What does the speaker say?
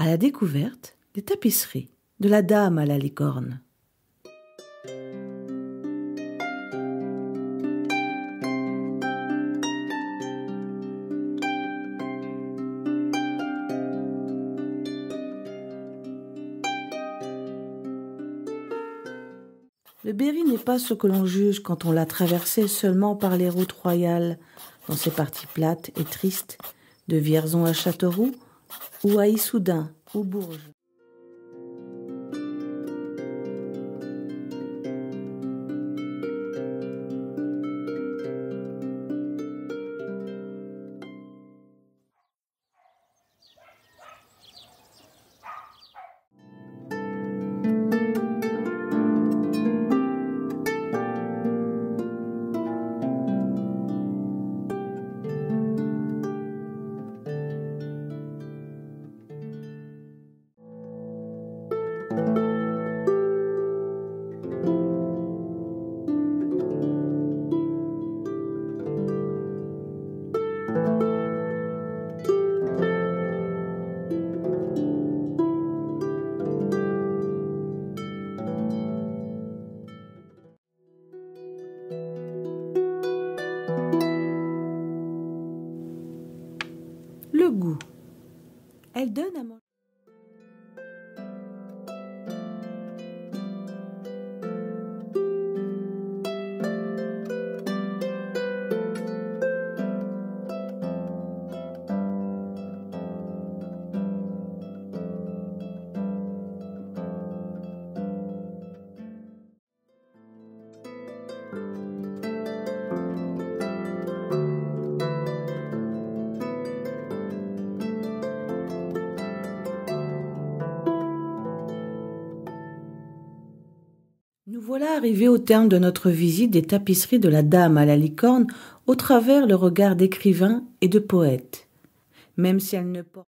à la découverte des tapisseries de la dame à la licorne. Le Berry n'est pas ce que l'on juge quand on l'a traversé seulement par les routes royales, dans ses parties plates et tristes, de Vierzon à Châteauroux, ou à Issoudun ou Bourges. Elle donne à manger. Nous voilà arrivés au terme de notre visite des tapisseries de la Dame à la licorne au travers le regard d'écrivain et de poète. Même si elle ne porte